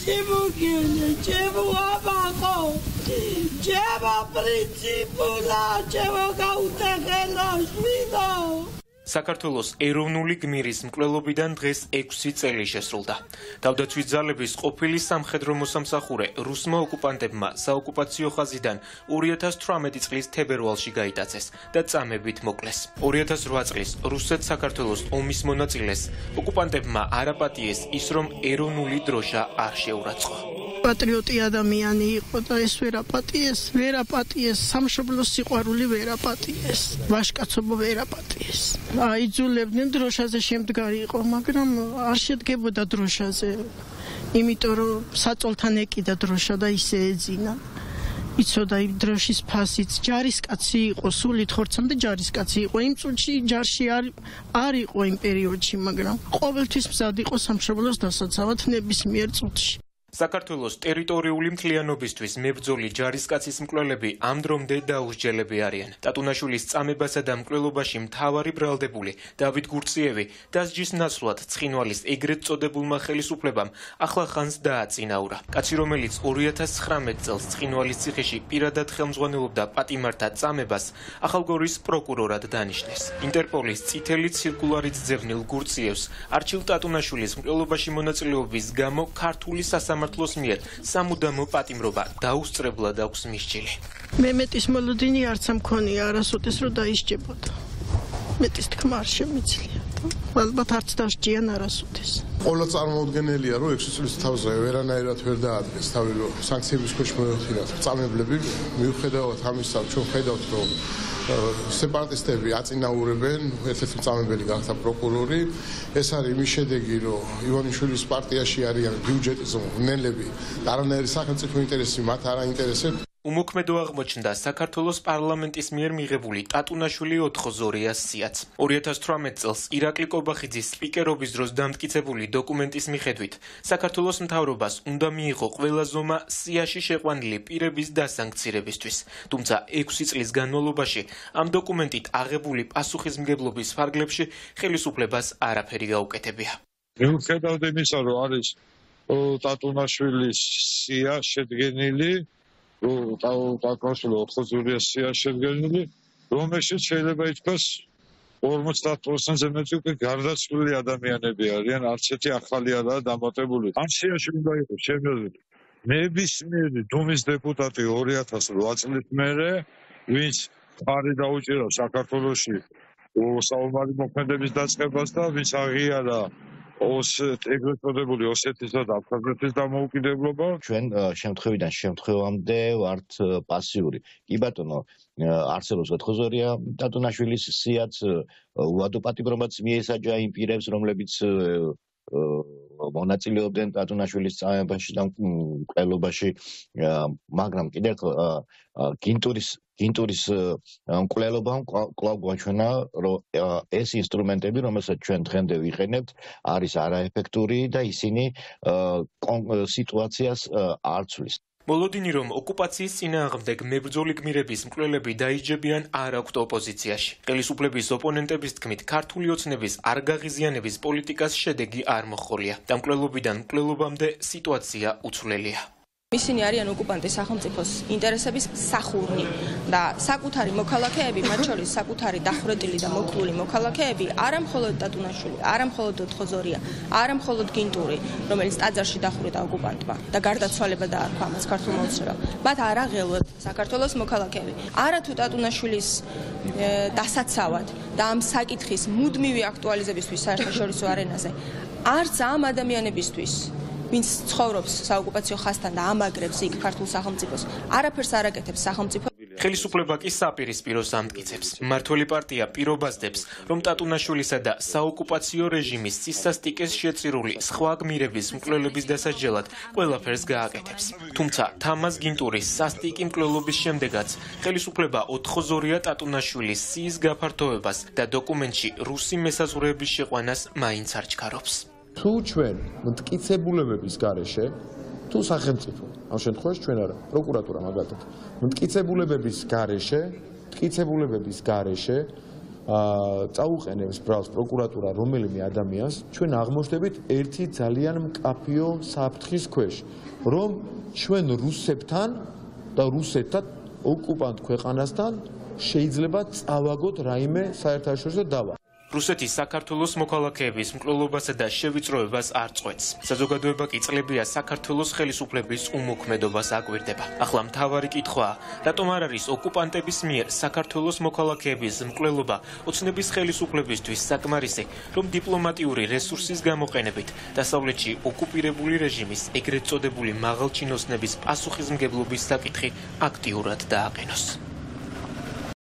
și buchiune, ce buabă acolo, ce mă principul la ce mă caută că nu-și vino. საქართველოს ეროვნული გმირის მკვლელობიდან დღეს 6 წელი შესრულდა. თავდაცვის ძალების ყოფილი სამხედრო მოსამსახურე რუსმა ოკუპანტებმა საოკუპაციო ხაზიდან 2018 წლის თებერვალში გაიტაცეს და წამებით მოკლეს. 2008 წლის რუსეთ-საქართველოს ომის მონაწილეს ოკუპანტებმა არაპატიეს ის რომ ეროვნული დროშა არ შეურაცხყო. პატრიოტი ადამიანი იყო და ეს ვერაპატიეს, ვერაპატიეს, სამშობლოს სიყვარული ვერაპატიეს, ვაშკაცობა ვერაპატიეს. აიძულებდნენ დროშაზე შემდგარი იყო, მაგრამ არ შედგებოდა დროშაზე. იმიტომ რომ საწოლთან ეკიდა დროშა და ისე ეძინა. იცოდა იმ დროშის ფასიც, ჯარისკაცი იყო, სულით ხორცამდე ჯარისკაცი იყო. იმ წუთში ჯარში არ არ იყო იმ პერიოდში, მაგრამ ყოველთვის მზად იყო სამშობლოს დასაცავად ნებისმიერ წუთში. საქართველოს ტერიტორიული მთლიანობისთვის მებრძოლი ჯარისკაცის მკვლელები ამ დრომდე დაუსჯელები არიან. ტატუნაშვილის წამებასა და მკვლელობაში მთავარი ბრალდებული დავით გურციევი დასჯის ნაცვლად ცხინვალის ეგრეთ წოდებულმა ხელისუფლებამ ახლა ხანს დააწინაურა. კაცი რომელიც 2019 წელს ცხინვალის ციხეში პირადად ხელმძღვანელობდა პატიმართა წამებას, ახალგორის პროკურორად დანიშნეს. ინტერპოლის წითელი ცირკულარით ძებნილ გურციევს არჩილ ტატუნაშვილის მკვლელობაში მონაწილეობის გამო ქართული სასამართლო სამართლოს მიერ სამუდამო პატიმრობა დაუსწრებლად აქვს მისჯილი. მე მეტის მოლოდინი არც ამქონია არასოდეს რომ დაისჯებოდა. მეტის თქმა არ შემიძლია. ალბათ არც დასჯიან არასოდეს. ყველა წარმოუდგენელია რომ 6 წლის თავზე ვერანაირად ვერ დაადგეს თავი რომ სანქციების ქვეშ მოეხდინათ წამებლები მიუხედავად ამისა ჩვენ ხედავთ რომ სეპარატისტები აწინაურებენ ერთ-ერთი წამებელი გახდა პროკურორი. ეს არის იმის შედეგი რომ ივანიშვილის პარტიაში არიან ბიუჯეტის მნელები და არანაირი სახელმწიფო ინტერესი მათ არ აინტერესებს უმოქმედო აღმოჩნდა საქართველოს პარლამენტის მიერ მიღებული ტატუნაშვილი 4-ზორიას სიაც. 2018 წელს ირაკლი კობახიძის სპიკერობის დროს დამტკიცებული დოკუმენტის მიხედვით, საქართველოს მთავრობას უნდა მიიღო ყველა ზომა სიაში შეყვანილი პირების დასანქცირებისთვის. თუმცა 6 წლის განმავლობაში ამ დოკუმენტით აღებული პასუხისმგებლობის ფარგლებში ხელისუფლებას არაფერი გაუკეთებია. მიუხედავად იმისა, რომ არის ტატუნაშვილის სია შედგენილი ტაკოსლო ოთხზურიასია შედგენილი რომელშიც შეიძლება ითქვას 50%-ზე მეტი უკვე გარდაცვლილი ადამიანები არიან არც ერთი ახალი არაა დამატებული. ანსიაში უნდა იყოს შემიძლია ნებისმიერი დუმის დეპუტატი 2008 წლის მერე ვინც ფარი დაუჭირა საქართველოსში საომარი მოქმედების დაწყებას და ვინც აღიარა ოსეთ ეგრეთ წოდებული ოსეთისა და აფხაზეთის დამოუკიდებლობა? ჩვენ შემთხვევიდან შემთხვევამდე ვართ პასიური. კი ბატონო არსებობს ოთხზორია დატონაშვილის სიაც უადო პატიმრობაც მიესაჯა იმ პირებს რომლებიც მონაწილეობდნენ დატონაშვილის წამებაში და ყველობაში მაგრამ კიდევ გინტურის გინტურის მკვლელობამ კვლავ გვაჩვენა, რომ ეს ინსტრუმენტები, რომელსაც ჩვენ დღემდე ვიყენებთ, არის არაეფექტური და ისინი სიტუაციას არ ცვლის. მოლოდინი რომ ოკუპაციის წინააღმდეგ მებრძოლი გმირების მკვლელები დაიჯებიან არ აქვთ ოპოზიციაში. ხელისუფლების ოპონენტების თქმით, ქართული ოცნების არ გაღიზიანების პოლიტიკას შედეგი არ მოხოლია. და მკვლელობიდან მკვლელობამდე სიტუაცია უცვლელია. ისინი არიან ოკუპანტის სახელმწიფოს ინტერესების სახურნი და საკუთარი მოქალაქეები, მათ შორის საკუთარი დახვრეტილი და მოკლული მოქალაქეები, არა მხოლოდ ტატუნაშვილი, არა მხოლოდ ოთხოზორია, არა მხოლოდ გინტური, რომელიც ტაძარში დახვრეტა ოკუპანტმა და გარდაცვალება დაარქვა მას ქართულ მოძრაობ. მათ არ აღელვათ საქართველოს მოქალაქეები. არა თუ ტატუნაშვილის დასაცავად და ამ საკითხის მუდმივი აქტუალიზებისთვის საერთაშორისო არენაზე არც ამ ადამიანებისთვის ვინც ცხოვრობს საოკუპაციო ხაზთან და ამაგრებს იქ ქართულ სახელმწიფოს, არაფერს არ აკეთებს სახელმწიფო. ხელისუფლება კი საპირისპიროს ამტკიცებს. მართველი პარტია პირობაზდებს, რომ ტატუნაშვილისა და საოკუპაციო რეჟიმის ცისასტიკეს შეწირული სხვა გმირების მკვლელების დასაჯელად ყველაფერს გააკეთებს. თუმცა თამაზ გინტურის სასტიკი მკვლელობის შემდეგაც ხელისუფლება ოთხოზორია ტატუნაშვილის სიის გაფართოებას და დოკუმენტში რუსი მესაზღვრეების შეყვანას მაინც არ ჩქარობს. თუ ჩვენ მტკიცებულებების გარეშე თუ სახელმწიფო ამ შემთხვევაში ჩვენ არა პროკურატურა მაგალითად მტკიცებულებების გარეშე მტკიცებულებების გარეშე წაუყენებს ბრალს პროკურატურა რომელიმე ადამიანს, ჩვენ აღმოჩნდებით ერთი ძალიან მკაფიო საფრთხის ქვეშ, რომ ჩვენ რუსებთან და რუსეთთან ოკუპანტ ქვეყანასთან შეიძლება წავაგოთ რაიმე საერთაშორისო დავა. რუსეთის საქართველოს მოქალაქეების მკვლელობასა და შევიწროებას არ წყვეტს. საზოგადოება კი წლებია საქართველოს ხელისუფლების უმოქმედობას აკვირდება. ახლა მთავარი კითხვაა, რატომ არ არის ოკუპანტების მიერ საქართველოს მოქალაქეების მკვლელობა ოცნების ხელისუფლებისთვის საკმარისი, რომ დიპლომატიური რესურსის გამოყენებით დასავლეთში ოკუპირებული რეჟიმის ეგრეთ წოდებული მაღალჩინოსნების პასუხისმგებლობის საკითხი აქტიურად დააყენოს.